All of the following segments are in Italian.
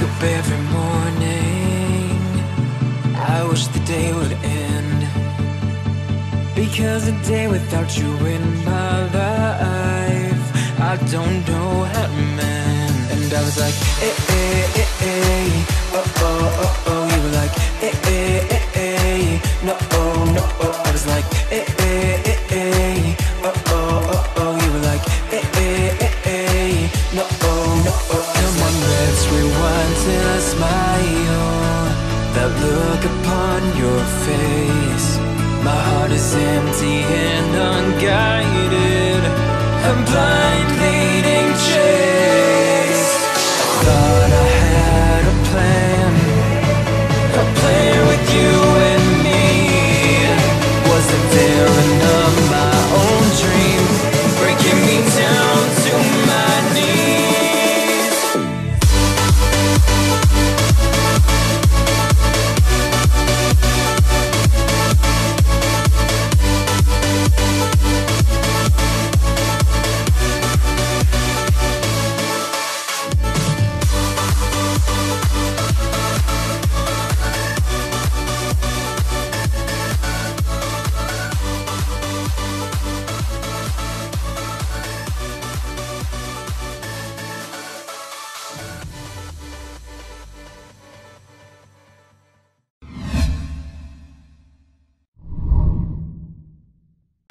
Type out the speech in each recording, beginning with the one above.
every morning. I wish the day would end. Because a day without you in my life, I don't know how to mend. And I was like, eh, eh, eh, eh, empty and unguided.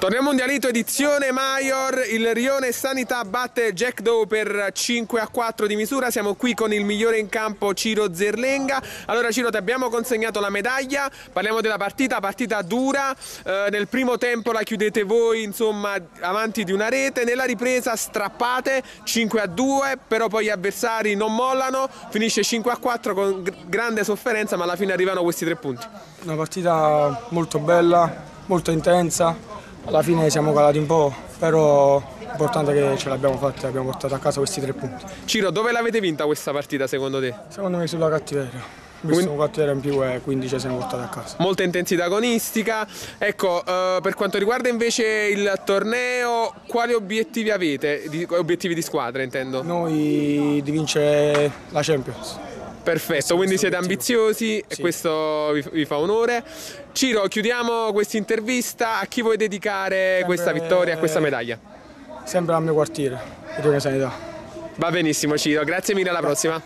Torniamo mondialito edizione Maior, il Rione Sanità batte Jack Doe per 5 a 4 di misura, siamo qui con il migliore in campo Ciro Zerlenga. Allora Ciro ti abbiamo consegnato la medaglia, parliamo della partita, partita dura, eh, nel primo tempo la chiudete voi insomma avanti di una rete, nella ripresa strappate 5 a 2, però poi gli avversari non mollano, finisce 5 a 4 con gr- grande sofferenza ma alla fine arrivano questi tre punti. Una partita molto bella, molto intensa. Alla fine siamo calati un po', però l'importante è che ce l'abbiamo fatta e abbiamo portato a casa questi tre punti. Ciro, dove l'avete vinta questa partita secondo te? Secondo me sulla cattiveria. Un cattiveria in più e quindi ci siamo portati a casa. molta intensità agonistica. Ecco, eh, per quanto riguarda invece il torneo, quali obiettivi avete? Di- obiettivi di squadra, intendo. Noi di vincere la Champions. Perfetto, quindi siete ambiziosi e Sì. questo vi, vi fa onore. Ciro, chiudiamo questa intervista. A chi vuoi dedicare questa vittoria, questa medaglia? Sempre al mio quartiere, Rione Sanità. Va benissimo, Ciro. Grazie mille, alla prossima.